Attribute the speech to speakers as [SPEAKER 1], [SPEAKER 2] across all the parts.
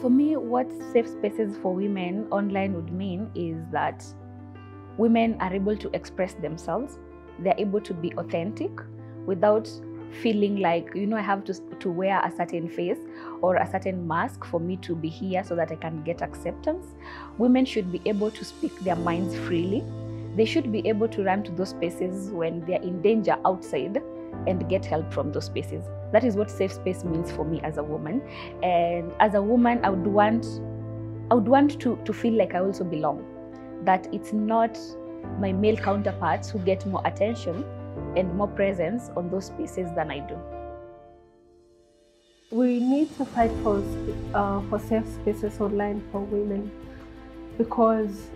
[SPEAKER 1] For me, what safe spaces for women online would mean is that women are able to express themselves, they're able to be authentic without feeling like you know i have to, to wear a certain face or a certain mask for me to be here so that i can get acceptance. Women should be able to speak their minds freely. They should be able to run to those spaces when they're in danger outside and get help from those spaces that is what safe space means for me as a woman and as a woman i would want i would want to, to feel like i also belong that it's not my male counterparts who get more attention and more presence on those spaces than I do.
[SPEAKER 2] We need to fight for uh, for safe spaces online for women because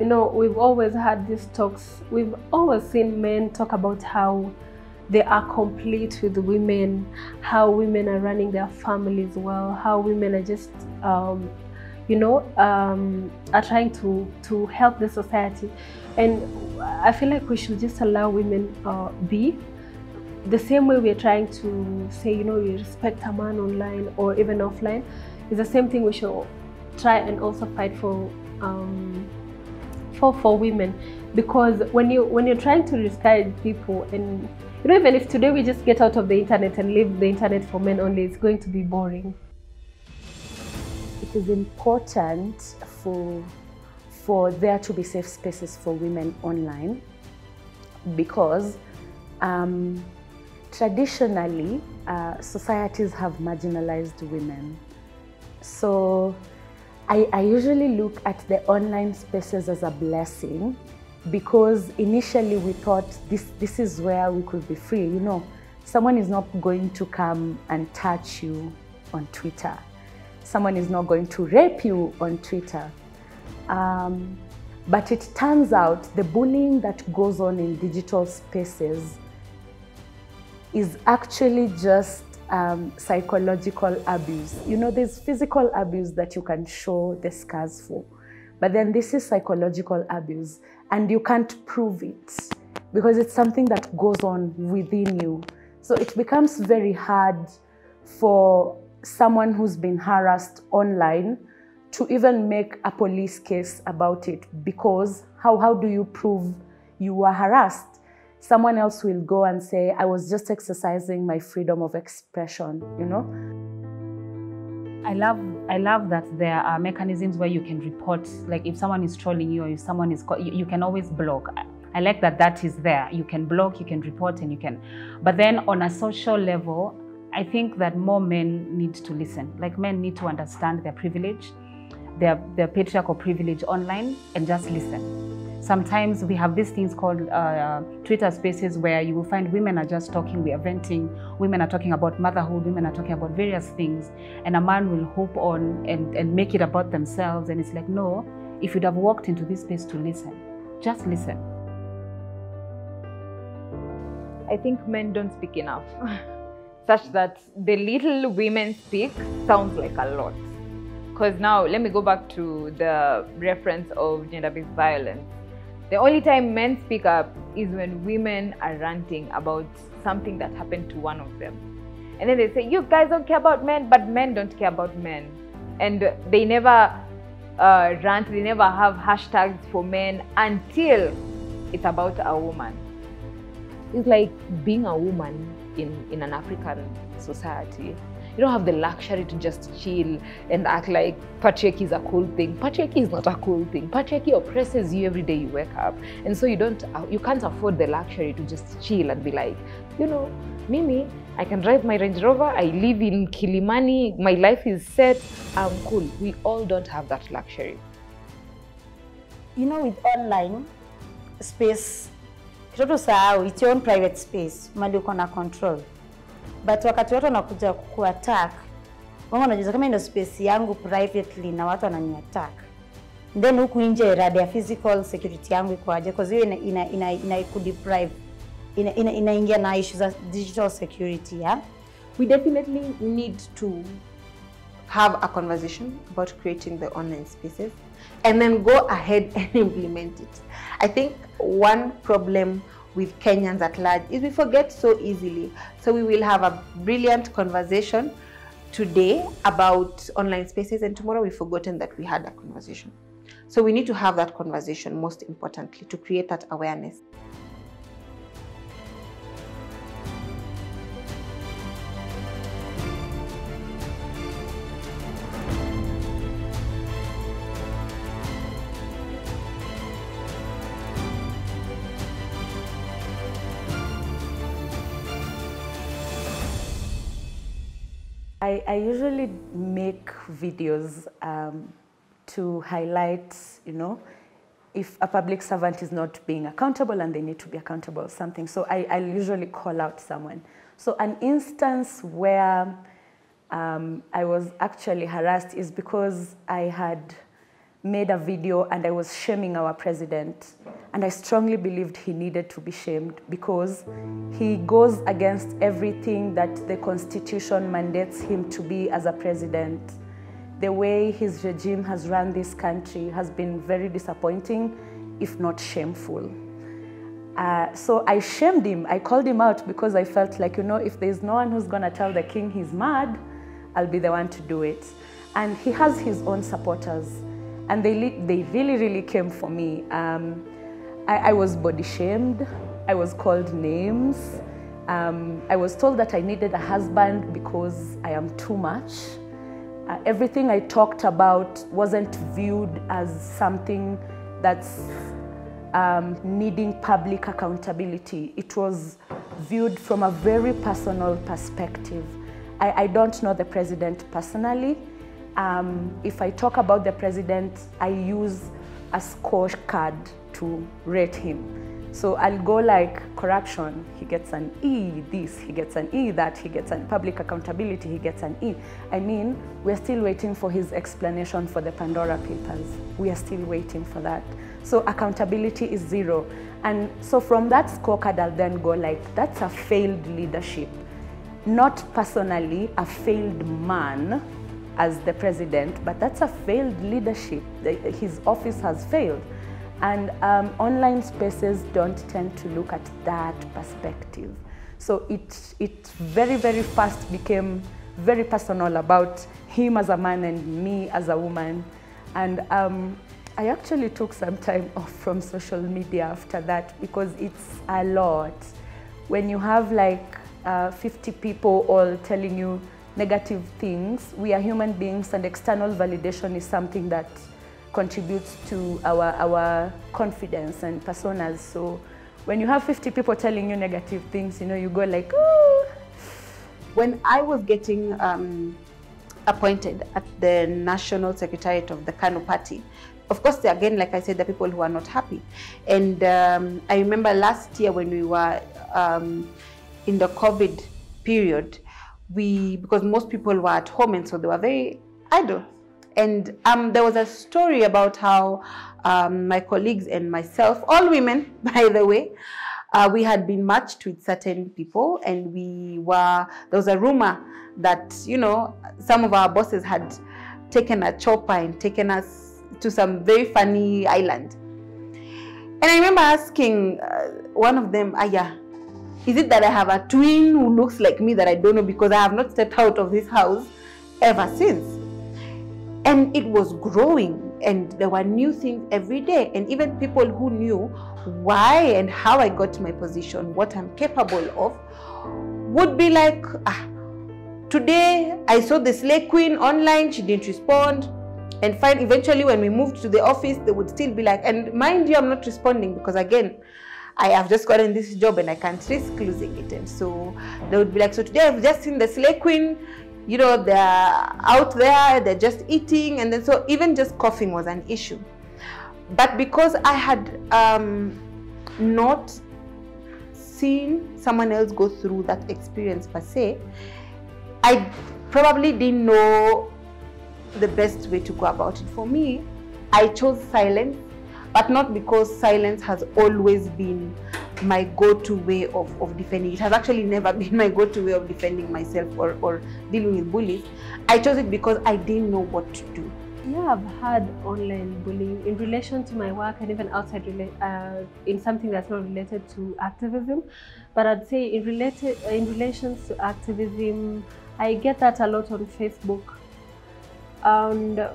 [SPEAKER 2] you know we've always had these talks. We've always seen men talk about how they are complete with women, how women are running their families well, how women are just um, you know um, are trying to to help the society. And i feel like we should just allow women uh, be. The same way we're trying to say you know you respect a man online or even offline is the same thing we should try and also fight for um, for for women. Because when you when you're trying to discourage people and you know even if today we just get out of the internet and leave the internet for men only it's going to be boring
[SPEAKER 3] it is important for for there to be safe spaces for women online because um, traditionally uh, societies have marginalized women. So I, I usually look at the online spaces as a blessing because initially we thought this, this is where we could be free. You know, someone is not going to come and touch you on Twitter someone is not going to rape you on Twitter. Um, but it turns out the bullying that goes on in digital spaces is actually just um, psychological abuse. You know, there's physical abuse that you can show the scars for, but then this is psychological abuse, and you can't prove it because it's something that goes on within you. So it becomes very hard for someone who's been harassed online to even make a police case about it because how, how do you prove you were harassed? Someone else will go and say, I was just exercising my freedom of expression, you know?
[SPEAKER 1] I love, I love that there are mechanisms where you can report, like if someone is trolling you or if someone is, you, you can always block. I like that that is there. You can block, you can report, and you can. But then on a social level, I think that more men need to listen. Like men need to understand their privilege, their, their patriarchal privilege online, and just listen. Sometimes we have these things called uh, Twitter spaces where you will find women are just talking, we are venting, women are talking about motherhood, women are talking about various things, and a man will hope on and, and make it about themselves. And it's like, no, if you'd have walked into this space to listen, just listen.
[SPEAKER 4] I think men don't speak enough. such that the little women speak sounds like a lot. Because now, let me go back to the reference of gender based violence. The only time men speak up is when women are ranting about something that happened to one of them. And then they say, You guys don't care about men, but men don't care about men. And they never uh, rant, they never have hashtags for men until it's about a woman. It's like being a woman in, in an African society. You don't have the luxury to just chill and act like patriarchy is a cool thing. Patriarchy is not a cool thing. Patriarchy oppresses you every day you wake up, and so you don't, uh, you can't afford the luxury to just chill and be like, you know, Mimi, I can drive my Range Rover. I live in Kilimani. My life is set. I'm cool. We all don't have that luxury.
[SPEAKER 5] You know, with online space it's ah, your own private space mali na control but wakati watu wanakuja kuattack wao wanajiza kama ina space yangu privately na watu wananiattack then huku nje rada ya physical security yangu iko aje? Because hiyo ina ina ina, ina kudeprive ina ina inaingia na issues za digital security yeah?
[SPEAKER 6] We definitely need to have a conversation about creating the online spaces and then go ahead and implement it. I think one problem with Kenyans at large is we forget so easily. So we will have a brilliant conversation today about online spaces and tomorrow we've forgotten that we had a conversation. So we need to have that conversation most importantly to create that awareness.
[SPEAKER 3] I, I usually make videos um, to highlight, you know, if a public servant is not being accountable and they need to be accountable or something. So I, I usually call out someone. So an instance where um, I was actually harassed is because I had made a video and I was shaming our president. And I strongly believed he needed to be shamed because he goes against everything that the constitution mandates him to be as a president. The way his regime has run this country has been very disappointing, if not shameful. Uh, so I shamed him. I called him out because I felt like, you know, if there's no one who's going to tell the king he's mad, I'll be the one to do it. And he has his own supporters. And they, they really, really came for me. Um, I, I, was body shamed. I was called names. Um, I was told that I needed a husband because I am too much. Uh, everything I talked about wasn't viewed as something that's um, needing public accountability. It was viewed from a very personal perspective. I, I don't know the president personally. Um, if I talk about the president, I use a scorecard to rate him. So I'll go like corruption, he gets an E, this, he gets an E, that, he gets an public accountability, he gets an E. I mean, we're still waiting for his explanation for the Pandora Papers. We are still waiting for that. So accountability is zero. And so from that scorecard, I'll then go like, that's a failed leadership. Not personally a failed man as the president, but that's a failed leadership. His office has failed. And um, online spaces don't tend to look at that perspective. So it, it very, very fast became very personal about him as a man and me as a woman. And um, I actually took some time off from social media after that because it's a lot. When you have like uh, 50 people all telling you negative things, we are human beings and external validation is something that contributes to our, our confidence and personas. So when you have 50 people telling you negative things, you know, you go like, oh.
[SPEAKER 6] When I was getting um, appointed at the National Secretariat of the Kanu Party, of course, again, like I said, the people who are not happy. And um, I remember last year when we were um, in the COVID period, we, because most people were at home and so they were very idle. And um, there was a story about how um, my colleagues and myself, all women, by the way, uh, we had been matched with certain people and we were, there was a rumor that, you know, some of our bosses had taken a chopper and taken us to some very funny island. And I remember asking uh, one of them, Aya, is it that I have a twin who looks like me that I don't know because I have not stepped out of this house ever since? And it was growing and there were new things every day. And even people who knew why and how I got to my position, what I'm capable of, would be like, ah, today I saw the slay queen online, she didn't respond. And fine, eventually when we moved to the office, they would still be like, and mind you, I'm not responding because again, I have just gotten this job and I can't risk losing it. And so they would be like, so today I've just seen the slay queen, you know, they're out there, they're just eating. And then so even just coughing was an issue. But because I had um, not seen someone else go through that experience per se, I probably didn't know the best way to go about it. For me, I chose silence but not because silence has always been my go-to way of, of defending. It has actually never been my go-to way of defending myself or, or dealing with bullies. I chose it because I didn't know what to do.
[SPEAKER 2] Yeah, I've had online bullying in relation to my work and even outside uh, in something that's not related to activism. But I'd say in related in relations to activism, I get that a lot on Facebook. And,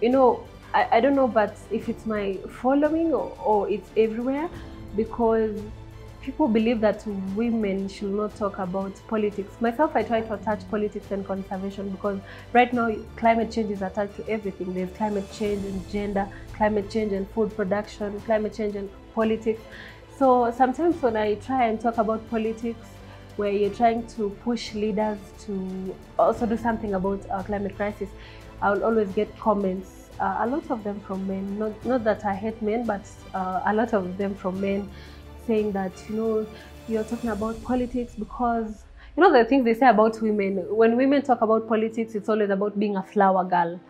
[SPEAKER 2] you know, I, I don't know, but if it's my following or, or it's everywhere, because people believe that women should not talk about politics. Myself, I try to attach politics and conservation because right now climate change is attached to everything. There's climate change in gender, climate change in food production, climate change in politics. So sometimes when I try and talk about politics, where you're trying to push leaders to also do something about our climate crisis, I'll always get comments, uh, a lot of them from men. Not, not that I hate men, but uh, a lot of them from men saying that, you know, you're talking about politics because, you know, the things they say about women. When women talk about politics, it's always about being a flower girl.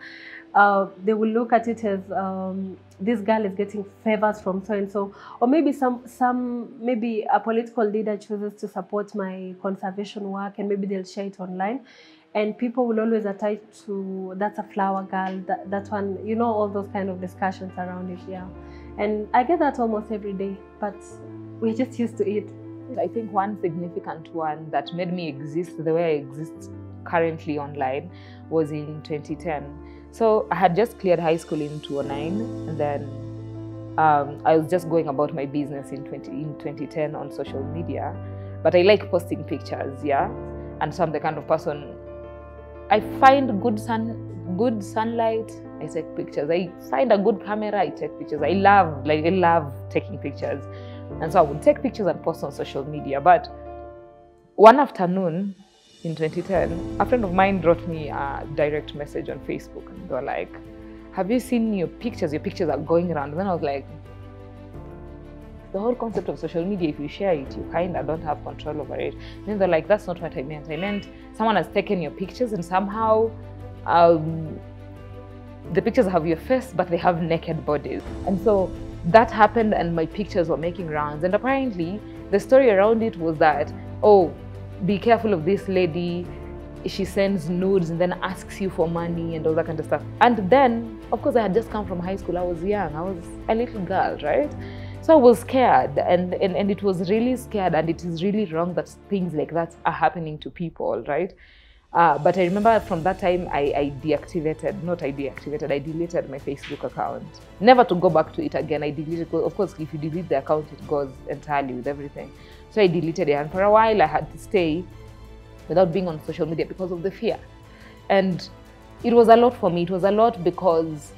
[SPEAKER 2] Uh, they will look at it as um, this girl is getting favors from so and so, or maybe some some maybe a political leader chooses to support my conservation work, and maybe they'll share it online, and people will always attach to that's a flower girl, that that one, you know, all those kind of discussions around it, yeah, and I get that almost every day, but we're just used to it.
[SPEAKER 4] I think one significant one that made me exist the way I exist currently online was in 2010. So I had just cleared high school in 2009, and then um, I was just going about my business in 20 in 2010 on social media. But I like posting pictures, yeah. And so I'm the kind of person I find good sun, good sunlight. I take pictures. I find a good camera. I take pictures. I love, like, I love taking pictures. And so I would take pictures and post on social media. But one afternoon in 2010, a friend of mine wrote me a direct message on Facebook. And they were like, Have you seen your pictures? Your pictures are going around. And then I was like, the whole concept of social media, if you share it, you kind of don't have control over it. Then they're like, that's not what I meant. I meant someone has taken your pictures and somehow um, the pictures have your face, but they have naked bodies. And so that happened, and my pictures were making rounds. And apparently, the story around it was that, oh, be careful of this lady. She sends nudes and then asks you for money and all that kind of stuff. And then, of course, I had just come from high school. I was young. I was a little girl, right? So I was scared, and, and, and it was really scared, and it is really wrong that things like that are happening to people, right? Uh, but I remember from that time, I, I deactivated, not I deactivated, I deleted my Facebook account. Never to go back to it again. I deleted, of course, if you delete the account, it goes entirely with everything. So I deleted it, and for a while, I had to stay without being on social media because of the fear. And it was a lot for me. It was a lot because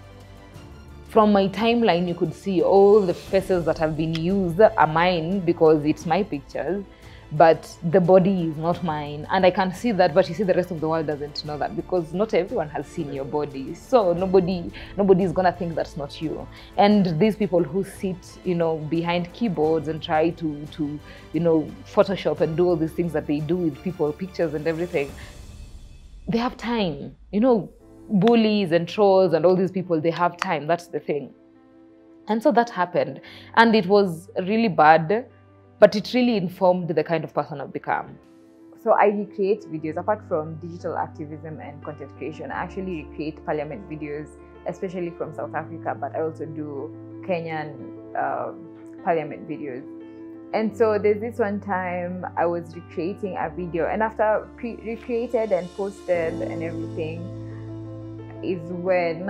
[SPEAKER 4] from my timeline, you could see all the faces that have been used are mine because it's my pictures, but the body is not mine. And I can see that, but you see, the rest of the world doesn't know that because not everyone has seen your body. So nobody, nobody is gonna think that's not you. And these people who sit, you know, behind keyboards and try to, to, you know, Photoshop and do all these things that they do with people, pictures and everything, they have time. You know, bullies and trolls and all these people, they have time. That's the thing. And so that happened. And it was really bad, but it really informed the kind of person I've become. So I recreate videos apart from digital activism and content creation. I actually recreate parliament videos, especially from South Africa, but I also do Kenyan uh, parliament videos. And so there's this one time I was recreating a video, and after recreated and posted and everything, is when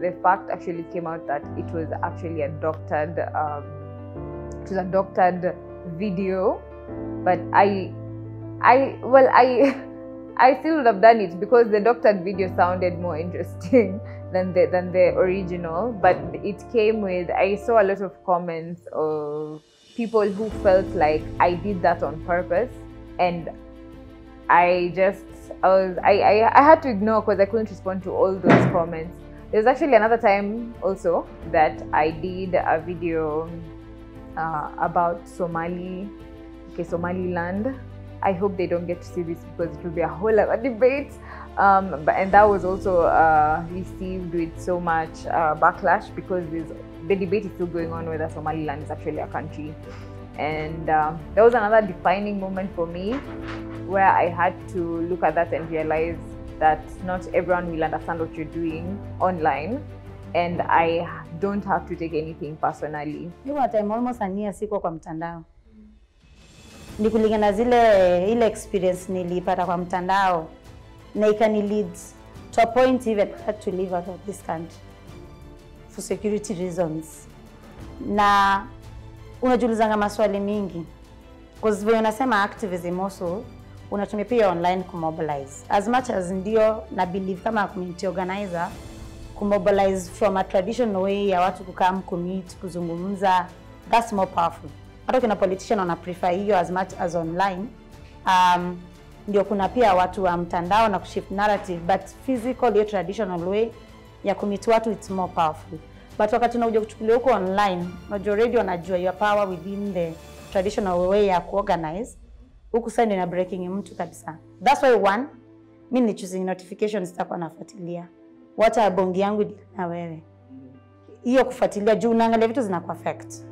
[SPEAKER 4] the fact actually came out that it was actually a doctored, um, it was a doctored video. But I, I well, I, I still would have done it because the doctored video sounded more interesting than the than the original. But it came with I saw a lot of comments of people who felt like I did that on purpose, and I just I was I, I, I had to ignore because I couldn't respond to all those comments. There's actually another time also that I did a video uh, about Somali, okay, Somaliland. I hope they don't get to see this because it will be a whole other debate. Um, but and that was also uh, received with so much uh, backlash because the debate is still going on whether Somaliland is actually a country. And uh, that was another defining moment for me where I had to look at that and realize that not everyone will understand what you're doing online and I don't have to take anything personally.
[SPEAKER 5] You know what, time almost a year siko kwa mtandao. Ni kulingana zile ile experience nilipata kwa mtandao na ikani lead to a point even I had to leave out of this country for security reasons na unajulizanga maswali mingi because vile unasema activism also unatumia pia online kumobilize as much as ndio na believe kama community organizer kumobilize from a traditional way ya watu kukaa mkumit kuzungumza that's more powerful. Hata kuna politician wana prefer hiyo as much as online um, ndio kuna pia watu wa mtandao na kushift narrative but physical hiyo traditional way ya kumit watu it's more powerful. But wakati unakuja kuchukulia huko online already wanajua your power within the traditional way ya kuorganize huku sasa ina breaking mtu kabisa. That's why one mi ni choosing notifications sitakuwa nafuatilia. Wacha bongi yangu na wewe. Hiyo kufuatilia juu unaangalia vitu zinaku affect.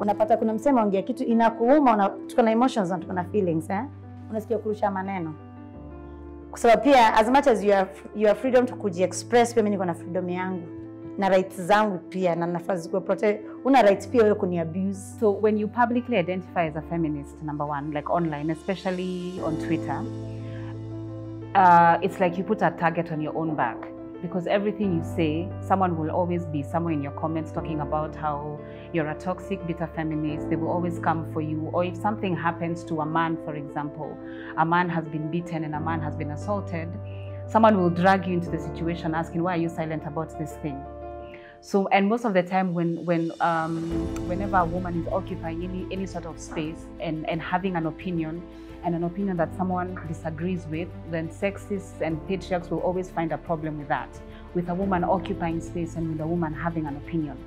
[SPEAKER 5] Unapata kuna msema ongea kitu inakuuma una, tuko na emotions na tuko na feelings eh? Unasikia kurusha maneno. Kwa sababu pia as much as you have, you freedom to kujiexpress pia mimi niko na freedom yangu na rights zangu pia na nafasi protect una rights pia wewe kuni abuse
[SPEAKER 7] So when you publicly identify as a feminist, number one, like online, especially on Twitter, uh, it's like you put a target on your own back because everything you say, someone will always be somewhere in your comments talking about how you're a toxic, bitter feminist. They will always come for you. Or if something happens to a man, for example, a man has been beaten and a man has been assaulted, someone will drag you into the situation asking, why are you silent about this thing? So, and most of the time, when when um, whenever a woman is occupying any any sort of space and and having an opinion, and an opinion that someone disagrees with, then sexists and patriarchs will always find a problem with that, with a woman occupying space and with a woman having an opinion.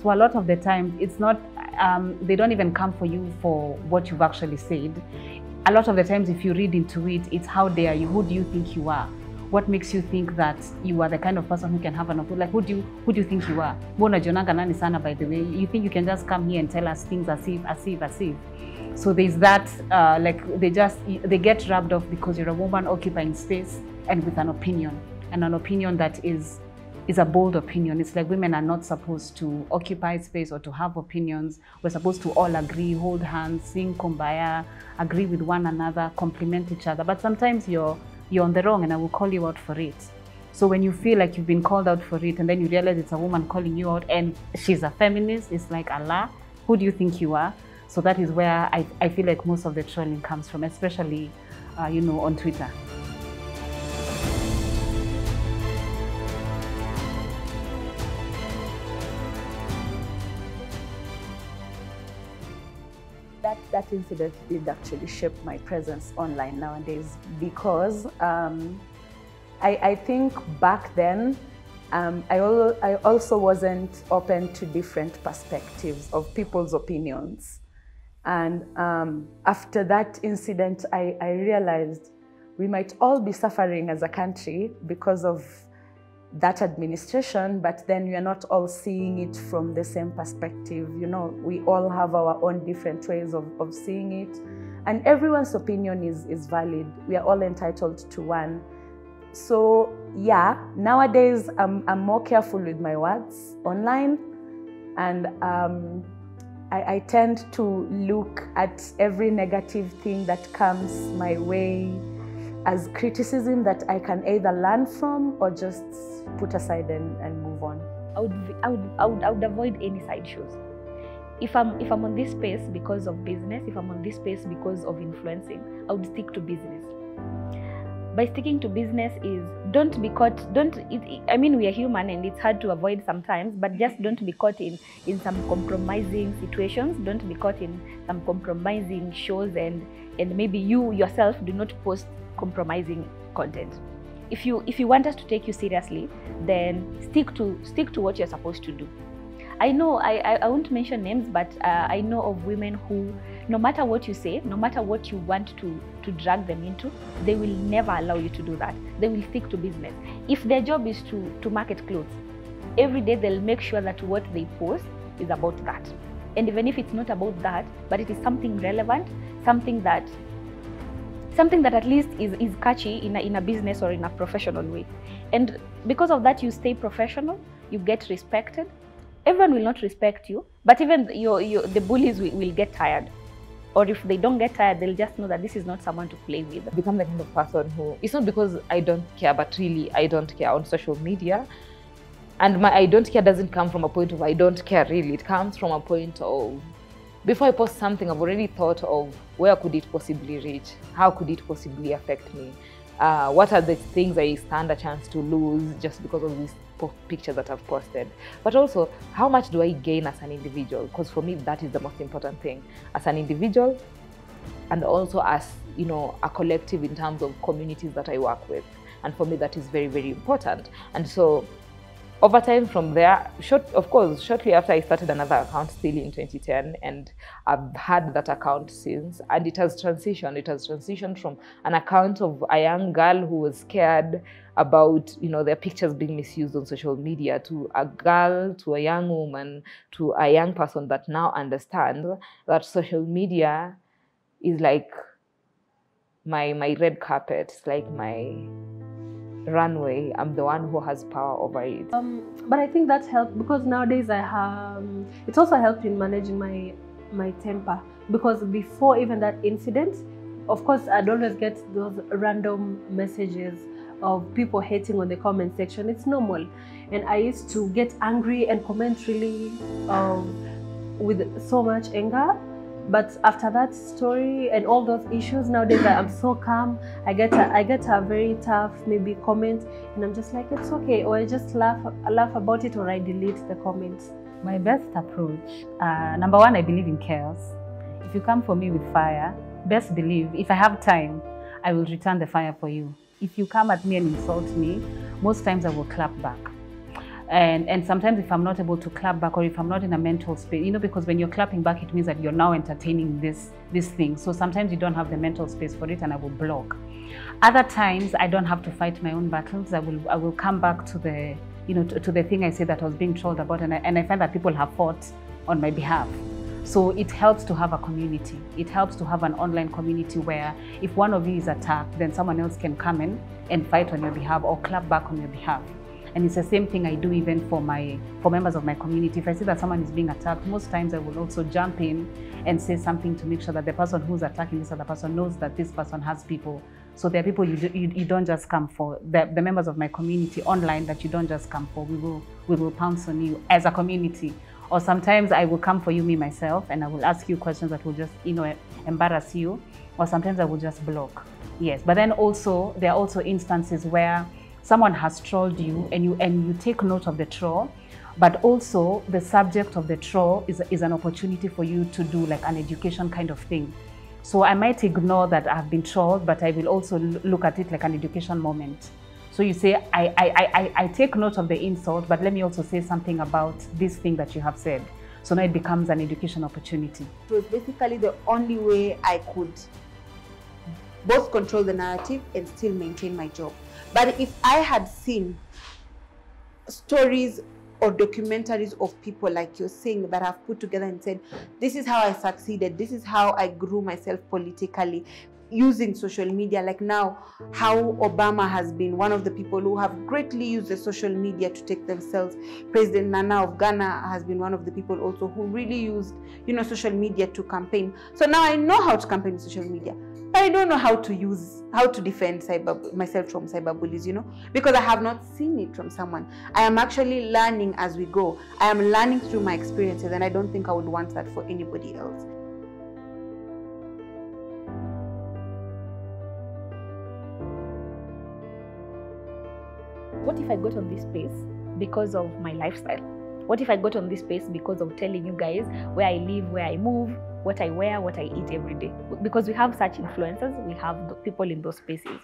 [SPEAKER 7] So a lot of the time, it's not um, they don't even come for you for what you've actually said. A lot of the times, if you read into it, it's how dare you? Who do you think you are? What makes you think that you are the kind of person who can have an opinion? Like, who do you who do you think you are? Mbona unajionanga nani sana, by the way? You think you can just come here and tell us things as if, as if, as if. So there's that, uh, like they just they get rubbed off because you're a woman occupying space and with an opinion, and an opinion that is is a bold opinion. It's like women are not supposed to occupy space or to have opinions. We're supposed to all agree, hold hands, sing kumbaya, agree with one another, compliment each other. But sometimes you're you're on the wrong and I will call you out for it. So when you feel like you've been called out for it and then you realize it's a woman calling you out and she's a feminist, it's like Allah, who do you think you are? So that is where I, I feel like most of the trolling comes from, especially, uh, you know, on Twitter. That incident did actually shape my presence online nowadays because um, I, I think back then um, I, al- I also wasn't open to different perspectives of people's opinions. And um, after that incident, I, I realized we might all be suffering as a country because of that administration, but then we are not all seeing it from the same perspective. You know, we all have our own different ways of, of seeing it. And everyone's opinion is, is valid. We are all entitled to one. So, yeah, nowadays I'm, I'm more careful with my words online. And um, I, I tend to look at every negative thing that comes my way as criticism that I can either learn from or just put aside and, and move on.
[SPEAKER 1] I would, I would, I would, I would avoid any side shows. If I'm, if I'm on this space because of business, if I'm on this space because of influencing, I would stick to business. By sticking to business is don't be caught. Don't. It, I mean, we are human and it's hard to avoid sometimes, but just don't be caught in in some compromising situations. Don't be caught in some compromising shows and and maybe you yourself do not post compromising content. If you if you want us to take you seriously then stick to stick to what you're supposed to do. I know i i, I won't mention names but uh, i know of women who no matter what you say no matter what you want to to drag them into they will never allow you to do that. They will stick to business. If their job is to to market clothes every day they'll make sure that what they post is about that. And even if it's not about that but it is something relevant something that something that at least is, is catchy in a, in a business or in a professional way. And because of that, you stay professional, you get respected. Everyone will not respect you, but even your, your, the bullies will, will get tired. or if they don't get tired, they'll just know that this is not someone to play with.
[SPEAKER 4] become the kind of person who it's not because I don't care, but really I don't care on social media. And my I don't care doesn't come from a point of I don't care really. It comes from a point of before I post something, I've already thought of where could it possibly reach? How could it possibly affect me? Uh, what are the things I stand a chance to lose just because of these pictures that I've posted? But also, how much do I gain as an individual? Because for me, that is the most important thing. As an individual, and also as you know a collective in terms of communities that I work with. And for me, that is very very important. And so over time from there, short, of course, shortly after I started another account still in 2010, and I've had that account since, and it has transitioned. It has transitioned from an account of a young girl who was scared about you know their pictures being misused on social media to a girl to a young woman to a young person that now understands that social media is like my my red carpet it's like my runway i'm the one who has power over it
[SPEAKER 2] Um, but I think that helped because nowadays I have. It's also helped in managing my my temper because before even that incident, of course, I'd always get those random messages of people hating on the comment section. It's normal, and I used to get angry and comment really um, with so much anger. But after that story and all those issues, nowadays I am so calm. I get a, I get a very tough maybe comment, and I'm just like it's okay, or I just laugh laugh about it, or I delete the comments.
[SPEAKER 7] My best approach, uh, number one, I believe in chaos. If you come for me with fire, best believe if I have time, I will return the fire for you. If you come at me and insult me, most times I will clap back. And, and sometimes if I'm not able to clap back or if I'm not in a mental space, you know, because when you're clapping back, it means that you're now entertaining this, this thing. So sometimes you don't have the mental space for it and I will block. Other times I don't have to fight my own battles. I will, I will come back to the, you know, to, to the thing I said that I was being trolled about and I, and I find that people have fought on my behalf. So it helps to have a community. It helps to have an online community where if one of you is attacked, then someone else can come in and fight on your behalf or clap back on your behalf. And it's the same thing I do even for my for members of my community. If I see that someone is being attacked, most times I will also jump in and say something to make sure that the person who's attacking this other person knows that this person has people. So there are people you, do, you, you don't just come for. The, the members of my community online that you don't just come for. We will we will pounce on you as a community. Or sometimes I will come for you me myself and I will ask you questions that will just you know embarrass you. Or sometimes I will just block. Yes, but then also there are also instances where someone has trolled you and you and you take note of the troll but also the subject of the troll is, is an opportunity for you to do like an education kind of thing. So i might ignore that i've been trolled but i will also look at it like an education moment. So you say I, I, I, I- I take note of the insult but let me also say something about this thing that you have said. So now it becomes an education opportunity.
[SPEAKER 6] It was basically the only way I could both control the narrative and still maintain my job. But if I had seen stories or documentaries of people like you're saying that have put together and said, this is how I succeeded, this is how I grew myself politically using social media like now how obama has been one of the people who have greatly used the social media to take themselves. President nana of ghana has been one of the people also who really used you know social media to campaign. So now i know how to campaign social media i don't know how to use how to defend cyber myself from cyberbullies you know because i have not seen it from someone. I am actually learning as we go. I am learning through my experiences and i don't think i would want that for anybody else.
[SPEAKER 1] What if I got on this space because of my lifestyle? What if I got on this space because of telling you guys where I live, where I move, what I wear, what I eat every day? Because we have such influencers, we have the people in those spaces.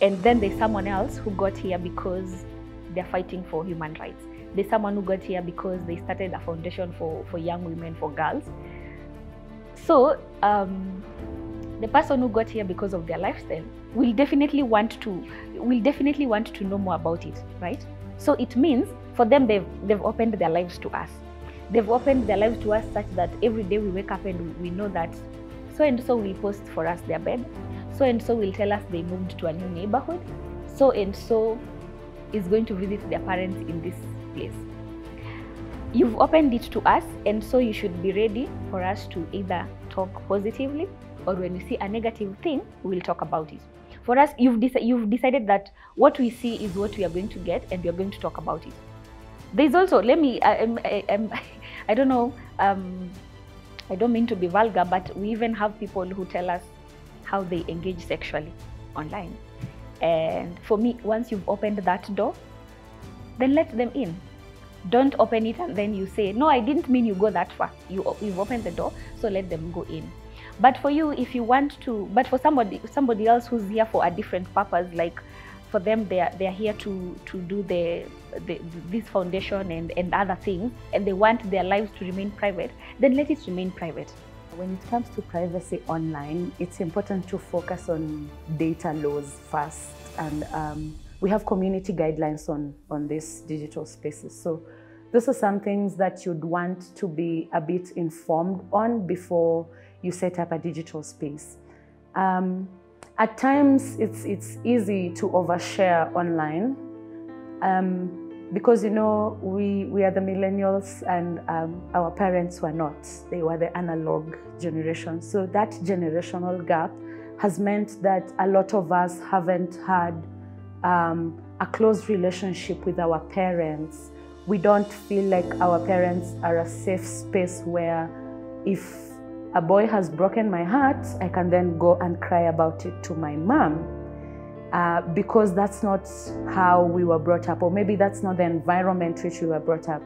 [SPEAKER 1] And then there's someone else who got here because they're fighting for human rights. There's someone who got here because they started a foundation for, for young women, for girls. So, um, the person who got here because of their lifestyle will definitely want to will definitely want to know more about it right so it means for them they've they've opened their lives to us they've opened their lives to us such that every day we wake up and we know that so and so will post for us their bed so and so will tell us they moved to a new neighborhood so and so is going to visit their parents in this place you've opened it to us and so you should be ready for us to either talk positively, or when you see a negative thing, we will talk about it. For us, you've, deci- you've decided that what we see is what we are going to get, and we are going to talk about it. There's also, let me, I, I'm- I, I don't know, um, I don't mean to be vulgar, but we even have people who tell us how they engage sexually online. And for me, once you've opened that door, then let them in. Don't open it and then you say, No, I didn't mean you go that far. You, you've opened the door, so let them go in. But for you, if you want to, but for somebody somebody else who's here for a different purpose, like for them, they are, they are here to, to do the, the this foundation and, and other things, and they want their lives to remain private, then let it remain private.
[SPEAKER 3] When it comes to privacy online, it's important to focus on data laws first. And um, we have community guidelines on, on these digital spaces. So those are some things that you'd want to be a bit informed on before you set up a digital space. Um, at times, it's, it's easy to overshare online. Um, because you know we we are the millennials and um, our parents were not they were the analog generation so that generational gap has meant that a lot of us haven't had um, a close relationship with our parents we don't feel like our parents are a safe space where if a boy has broken my heart i can then go and cry about it to my mom uh, because that's not how we were brought up, or maybe that's not the environment which we were brought up.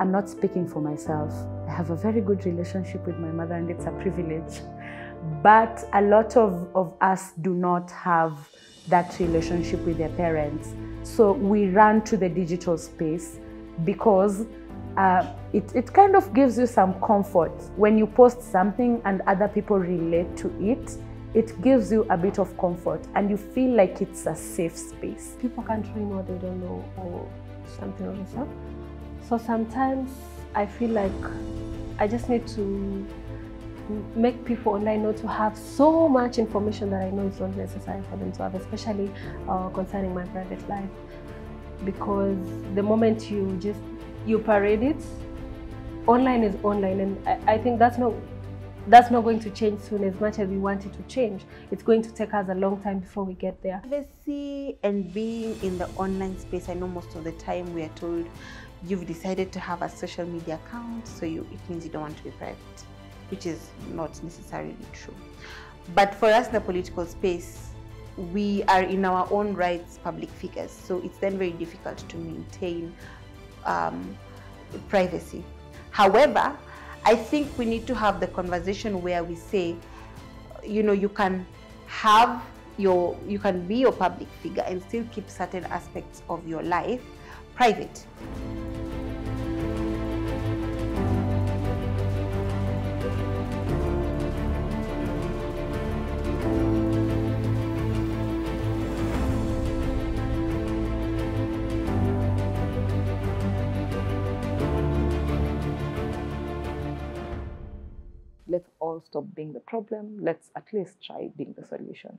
[SPEAKER 3] I'm not speaking for myself. I have a very good relationship with my mother, and it's a privilege. But a lot of, of us do not have that relationship with their parents. So we run to the digital space because uh, it, it kind of gives you some comfort. When you post something and other people relate to it, it gives you a bit of comfort and you feel like it's a safe space.
[SPEAKER 2] people can't really know they don't know or something of the. So sometimes I feel like I just need to make people online know to have so much information that I know is not necessary for them to have, especially uh, concerning my private life. Because the moment you just you parade it, online is online, and I, I think that's not that's not going to change soon as much as we want it to change. It's going to take us a long time before we get there.
[SPEAKER 6] privacy and being in the online space i know most of the time we are told you've decided to have a social media account so you it means you don't want to be private which is not necessarily true but for us in the political space we are in our own rights public figures so it's then very difficult to maintain um, privacy. However i think we need to have the conversation where we say you know you can have your you can be your public figure and still keep certain aspects of your life private
[SPEAKER 8] all stop being the problem. Let's at least try being the solution.